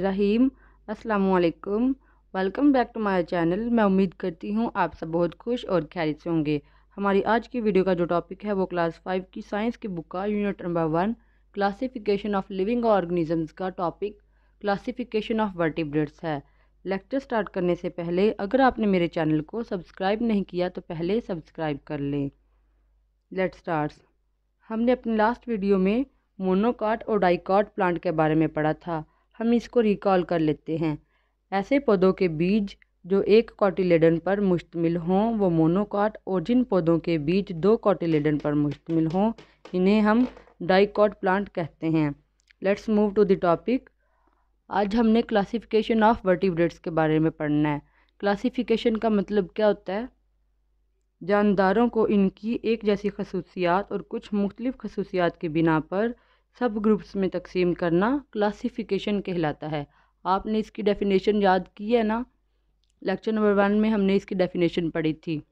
रहीम असलकुम welcome back to my channel. मैं उम्मीद करती हूँ आप सब बहुत खुश और खैरियत से होंगे। हमारी आज की वीडियो का जो टॉपिक है वो क्लास फाइव की साइंस की बुक का unit number one classification of living organisms का टॉपिक क्लासिफिकेशन ऑफ़ वर्टिब्रेट्स है। लेक्चर स्टार्ट करने से पहले अगर आपने मेरे चैनल को सब्सक्राइब नहीं किया तो पहले सब्सक्राइब कर लें। लेट स्टार्ट हमने अपनी लास्ट वीडियो में मोनोकाट और डाइकॉट प्लांट के बारे में पढ़ा था। हम इसको रिकॉल कर लेते हैं। ऐसे पौधों के बीज जो एक कॉटिलेडन पर मुश्तमिल हों, वो मोनोकॉट और जिन पौधों के बीज दो कॉटिलेडन पर मुश्तमिल हों, इन्हें हम डाइकॉट प्लांट कहते हैं। Let's move to the topic आज हमने क्लासिफिकेशन ऑफ़ वर्टिब्रेट्स के बारे में पढ़ना है। क्लासिफिकेशन का मतलब क्या होता है? जानदारों को इनकी एक जैसी खसूसियात और कुछ मुख्तलिफ़ खसूसियात की बिना पर सब ग्रुप्स में तकसीम करना क्लासिफिकेशन कहलाता है। आपने इसकी डेफिनेशन याद की है ना? लेक्चर नंबर वन में हमने इसकी डेफिनेशन पढ़ी थी।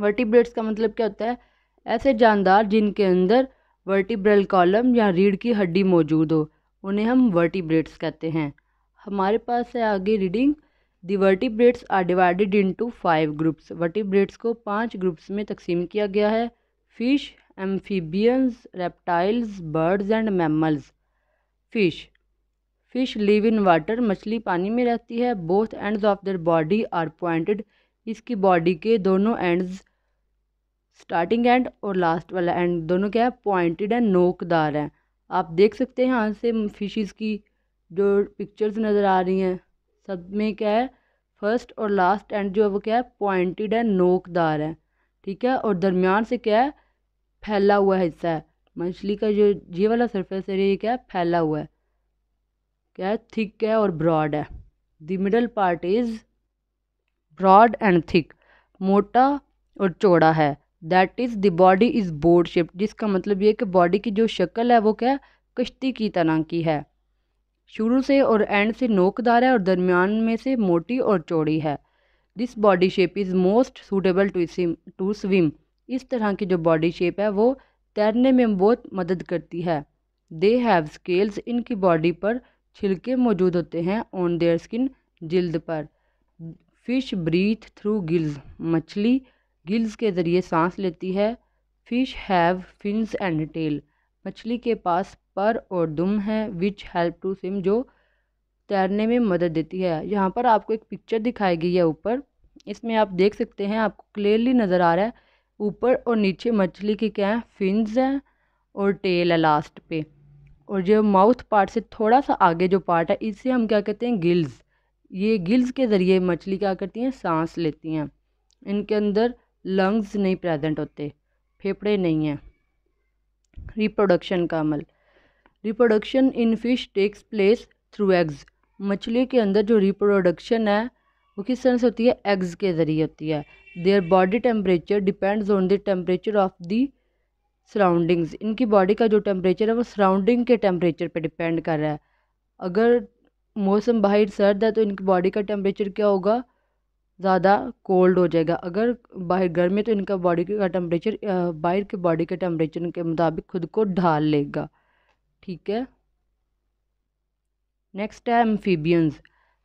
वर्टिब्रेट्स का मतलब क्या होता है? ऐसे जानदार जिनके अंदर वर्टिब्रल कॉलम या रीढ़ की हड्डी मौजूद हो, उन्हें हम वर्टिब्रेट्स कहते हैं। हमारे पास है आगे reading the vertebrates are divided into five groups vertebrates को पाँच ग्रुप्स में तकसीम किया गया है। Fish amphibians, reptiles, birds and mammals. Fish. Fish live in water मछली पानी में रहती है। Both ends of their body are pointed इसकी बॉडी के दोनों एंड्स स्टार्टिंग एंड और लास्ट वाला एंड दोनों क्या है? पॉइंटेड एंड नोकदार हैं। आप देख सकते हैं यहाँ से फिशेस की जो पिक्चर्स नज़र आ रही हैं। सब में क्या है? फ़र्स्ट और लास्ट एंड जो है वो क्या है? पॉइंटेड एंड नोकदार है। ठीक है? और दरमियान से क्या है? फैला हुआ हिस्सा है। मछली का जो, ये वाला सरफेस एरिया ये क्या है? फैला हुआ है। क्या है? थिक है? और ब्रॉड है। The middle part is broad and thick मोटा और चौड़ा है। That is the body is boat shape जिसका मतलब ये कि बॉडी की जो शक्ल है, वो क्या कश्ती की तरह की है। शुरू से और एंड से नोकदार है और दरमियान में से मोटी और चौड़ी है। This body shape is most suitable to swim to swim इस तरह की जो बॉडी शेप है, वो तैरने में बहुत मदद करती है। दे हैव स्केल्स इनकी बॉडी पर छिलके मौजूद होते हैं ऑन देयर स्किन जिल्द पर। फ़िश ब्रीथ थ्रू गिल्स मछली गिल्स के ज़रिए सांस लेती है। Fish have fins and tail मछली के पास पर और दुम है विच हेल्प टू स्विम जो तैरने में मदद देती है। यहाँ पर आपको एक पिक्चर दिखाई गई है ऊपर। इसमें आप देख सकते हैं, आपको क्लियरली नज़र आ रहा है ऊपर और नीचे मछली के क्या हैं? फिन्स हैं और टेल है लास्ट पे। और जो माउथ पार्ट से थोड़ा सा आगे जो पार्ट है, इससे हम क्या कहते हैं? गिल्स ये गिल्स के ज़रिए मछली क्या करती हैं? सांस लेती हैं। इनके अंदर लंग्स नहीं प्रेजेंट होते, फेफड़े नहीं हैं। रिप्रोडक्शन का अमल। Reproduction in fish takes place through eggs मछली के अंदर जो रिप्रोडक्शन है वो किस तरह से होती है? एग्स के ज़रिए होती है। Their body temperature depends on the temperature of the surroundings इनकी बॉडी का जो टेम्परेचर है, वो सराउंडिंग के टेम्परेचर पे डिपेंड कर रहा है। अगर मौसम बाहर सर्द है तो इनकी बॉडी का टेम्परेचर क्या होगा? ज़्यादा कोल्ड हो जाएगा। अगर बाहर गर्मी है तो इनका बॉडी का टेम्परेचर बाहर के बॉडी के टेम्परेचर के मुताबिक खुद को ढाल लेगा। ठीक है? नेक्स्ट है amphibians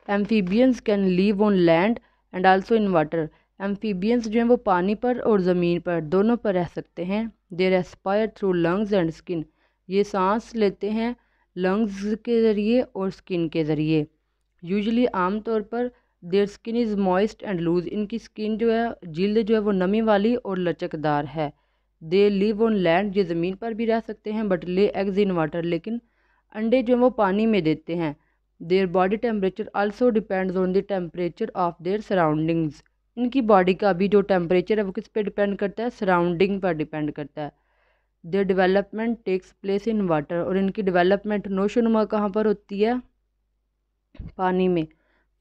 amphibians can live on land and also in water amphibians जो हैं वो पानी पर और ज़मीन पर दोनों पर रह सकते हैं। They respire through lungs and skin ये सांस लेते हैं लंग्स के ज़रिए और स्किन के ज़रिए। यूजली आम तौर पर their skin is moist and loose इनकी स्किन जो है, जिल्द जो है वो नमी वाली और लचकदार है। दे लिव ऑन लैंड ये ज़मीन पर भी रह सकते हैं बट ले एग्ज इन वाटर लेकिन अंडे जो है वो पानी में देते हैं। Their body temperature also depends on the temperature of their surroundings इनकी बॉडी का भी जो टेम्परेचर है, वो किस पे डिपेंड करता है? सराउंडिंग पर डिपेंड करता है। Their development takes place in water और इनकी डेवलपमेंट नोशनुमा कहाँ पर होती है? पानी में।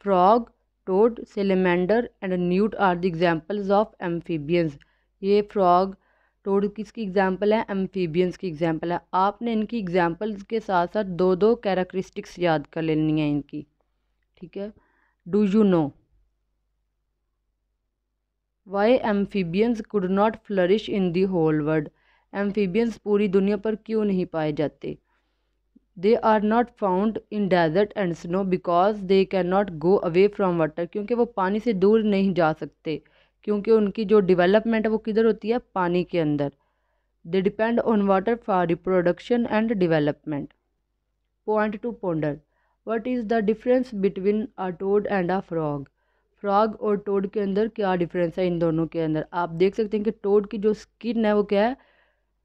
Frog toad salamander and newt are the examples of amphibians ये फ्रॉग टोड किसकी एग्ज़ाम्पल है? एम्फीबियंस की एग्ज़ाम्पल है। आपने इनकी एग्जाम्पल्स के साथ साथ दो दो कैरेक्टरिस्टिक्स याद कर लेनी है इनकी। ठीक है? Do you know why amphibians could not flourish in the whole world amphibians पूरी दुनिया पर क्यों नहीं पाए जाते? They are not found in desert and snow because they can not go away from water क्योंकि वो पानी से दूर नहीं जा सकते। क्योंकि उनकी जो डिवेलपमेंट है वो किधर होती है? पानी के अंदर। They depend on water for reproduction and development point to ponder what is the difference between a toad and a frog frog और टोड के अंदर क्या डिफरेंस है इन दोनों के अंदर? आप देख सकते हैं कि टोड की जो स्किन है वो क्या है?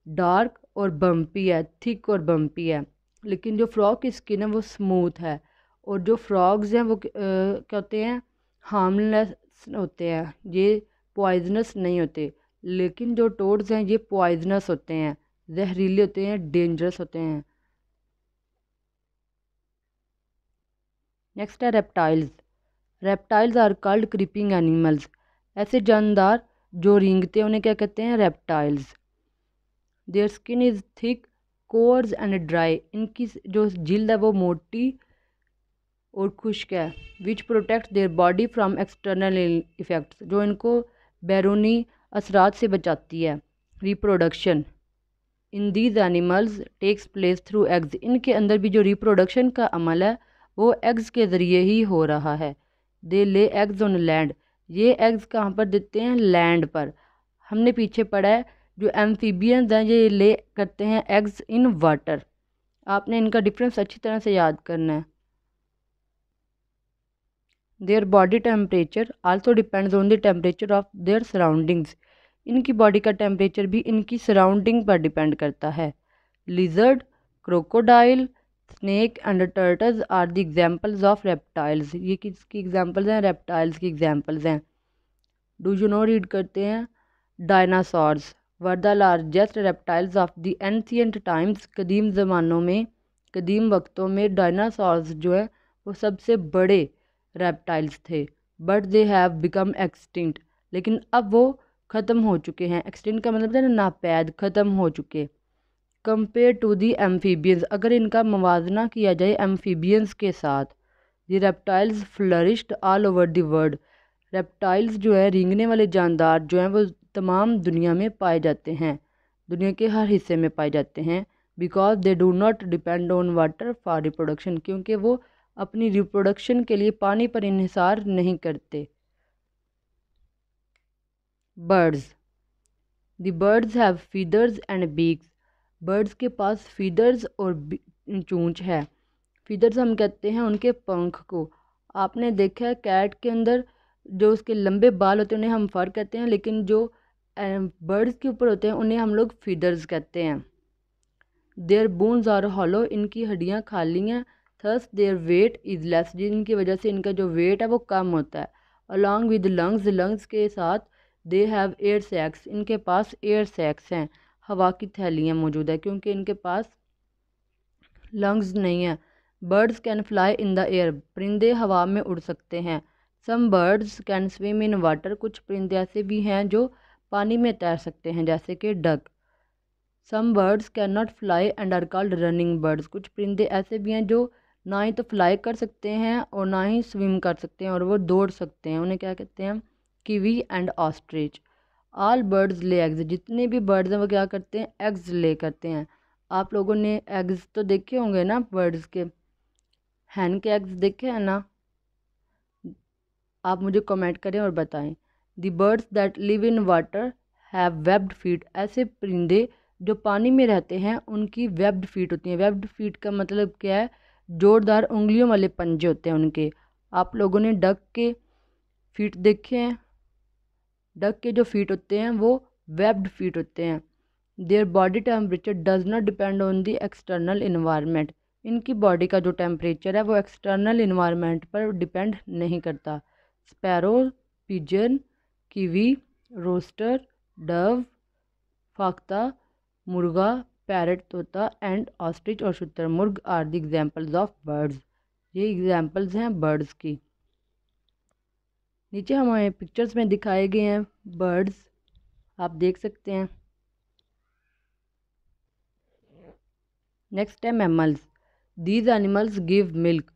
डार्क और बम्पी है थिक और बम्पी है। लेकिन जो फ्रॉग की स्किन है वो स्मूथ है। और जो फ्रॉग्स हैं वो क्या होते हैं? हार्मलेस होते हैं। ये पॉइजनस नहीं होते। लेकिन जो टोड्स हैं, ये पॉइजनस होते हैं। जहरीले होते हैं डेंजरस होते हैं। नेक्स्ट है reptiles reptiles are called creeping animals ऐसे जानदार जो रेंगते हैं, उन्हें क्या कहते हैं? Reptiles their skin is thick coarse and dry इनकी जो जिल्द है, वो मोटी और खुश्क है which protect their body from external effects जो इनको बैरूनी असरात से बचाती है। Reproduction in these animals takes place through eggs इनके अंदर भी जो रिप्रोडक्शन का अमल है, वो एग्ज़ के ज़रिए ही हो रहा है। They lay eggs on land ये एग्ज़ कहाँ पर देते हैं? लैंड पर। हमने पीछे पढ़ा है, जो एम्फीबियंस हैं, ये ले करते हैं एग्ज़ इन वाटर आपने इनका डिफरेंस अच्छी तरह से याद करना है। Their body temperature also depends on the temperature of their surroundings इनकी बॉडी का टेम्परेचर भी इनकी सराउंडिंग पर डिपेंड करता है। Lizard crocodile snake and turtles are the examples of reptiles ये किसकी एग्जांपल्स हैं? रेप्टाइल्स की एग्जांपल्स हैं। डू यू नो रीड करते हैं? Dinosaurs were the largest reptiles of the ancient times कदीम ज़मानों में, कदीम वक्तों में डायनासॉर्स जो है, वो सबसे बड़े रेप्टाइल्स थे but they have become extinct लेकिन अब वो ख़त्म हो चुके हैं। एक्सटिंक्ट का मतलब है नापैद ख़त्म हो चुके। कंपेयर टू दी एम्फीबियंस अगर इनका मवाजना किया जाए एम्फीबियंस के साथ the reptiles flourished all over the world reptiles जो है, रिंगने वाले जानदार जो हैं, वो तमाम दुनिया में पाए जाते हैं। दुनिया के हर हिस्से में पाए जाते हैं because they do not depend on water for reproduction क्योंकि वो अपनी रिप्रोडक्शन के लिए पानी पर इन्हिसार नहीं करते। Birds the birds have feathers and beaks birds के पास फीदर्स और चूंच है। फीदर्स हम कहते हैं उनके पंख को। आपने देखा है कैट के अंदर जो उसके लंबे बाल होते हैं, उन्हें हम फर कहते हैं, लेकिन जो बर्ड्स के ऊपर होते हैं, उन्हें हम लोग फीदर्स कहते हैं। देयर बोन्स आर हॉलो इनकी हड्डियाँ खाली हैं। Thus their weight is less जिनकी वजह से इनका जो वेट है वो कम होता है। अलॉन्ग विद लंग्स लंग्स के साथ दे हैव एयर सैक्स इनके पास एयर सैक्स हैं। हवा की थैलियाँ मौजूद है, क्योंकि इनके पास लंग्स नहीं है। Birds can fly in the air परिंदे हवा में उड़ सकते हैं। Some birds can swim in water कुछ परिंदे ऐसे भी हैं जो पानी में तैर सकते हैं, जैसे कि duck some birds can not fly and are called running birds कुछ परिंदे ऐसे भी हैं जो ना ही तो फ्लाई कर सकते हैं और ना ही स्विम कर सकते हैं और वो दौड़ सकते हैं। उन्हें क्या कहते हैं? Kiwi and ostrich all birds lay eggs जितने भी बर्ड्स हैं, वो क्या करते हैं? एग्ज़ ले करते हैं। आप लोगों ने एग्ज़ तो देखे होंगे ना बर्ड्स के? हैन के एग्ज़ देखे हैं ना? आप मुझे कमेंट करें और बताएँ। The birds that live in water have webbed feet ऐसे परिंदे जो पानी में रहते हैं, उनकी वेब्ड फीट होती हैं। वेब्ड फीट का मतलब क्या है? जोरदार उंगलियों वाले पंजे होते हैं उनके। आप लोगों ने डक के फीट देखे हैं। डक के जो फीट होते हैं, वो वेब्ड फीट होते हैं। Their body temperature does not depend on the external environment इनकी बॉडी का जो टेम्परेचर है, वो एक्सटर्नल इन्वायरमेंट पर डिपेंड नहीं करता। Sparrow, pigeon, kiwi, rooster, dove, फाख्ता, मुर्गा पैरट तोता एंड ऑस्ट्रिच और शुतरमुर्ग are the examples of birds ये एग्जाम्पल्स हैं बर्ड्स की। नीचे हमारे पिक्चर्स में दिखाए गए हैं बर्ड्स आप देख सकते हैं। नेक्स्ट है mammals these animals give milk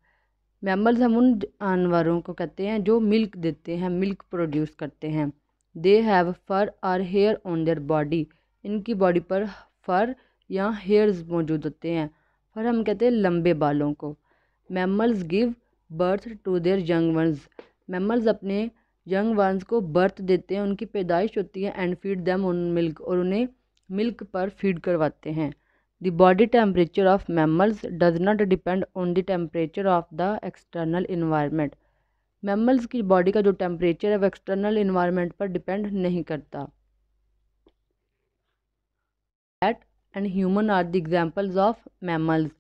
mammals हम उन जानवरों को कहते हैं जो मिल्क देते हैं मिल्क प्रोड्यूस करते हैं। They have fur or hair on their body इनकी बॉडी पर फर या हेयर्स मौजूद होते हैं। और हम कहते हैं लंबे बालों को। Mammals give birth to their young ones mammals अपने यंग वंस को बर्थ देते हैं, उनकी पैदाइश होती है and feed them on milk और उन्हें मिल्क पर फ़ीड करवाते हैं। The body temperature of mammals does not depend on the temperature of the external environment mammals की बॉडी का जो टेम्परेचर है, वो एक्सटर्नल इन्वायरमेंट पर डिपेंड नहीं करता। And human are the examples of mammals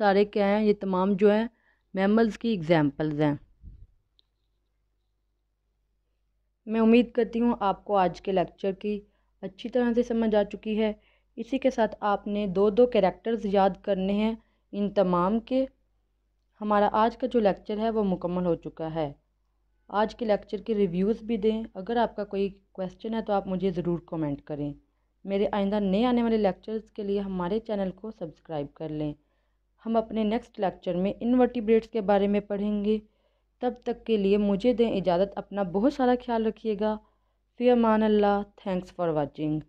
सारे क्या हैं? ये तमाम जो हैं मैमल्स की एग्जाम्पल्स हैं। मैं उम्मीद करती हूँ आपको आज के लेक्चर की अच्छी तरह से समझ आ चुकी है। इसी के साथ आपने दो दो कैरेक्टर्स याद करने हैं, इन तमाम के। हमारा आज का जो लेक्चर है, वो मुकम्मल हो चुका है। आज के लेक्चर के रिव्यूज़ भी दें। अगर आपका कोई क्वेश्चन है तो आप मुझे ज़रूर कमेंट करें। मेरे आइंदा नए आने वाले लेक्चर्स के लिए हमारे चैनल को सब्सक्राइब कर लें। हम अपने नेक्स्ट लेक्चर में इनवर्टिब्रेट्स के बारे में पढ़ेंगे। तब तक के लिए मुझे दें इजाज़त, अपना बहुत सारा ख्याल रखिएगा। फिर अमान अल्लाह थैंक्स फॉर वॉचिंग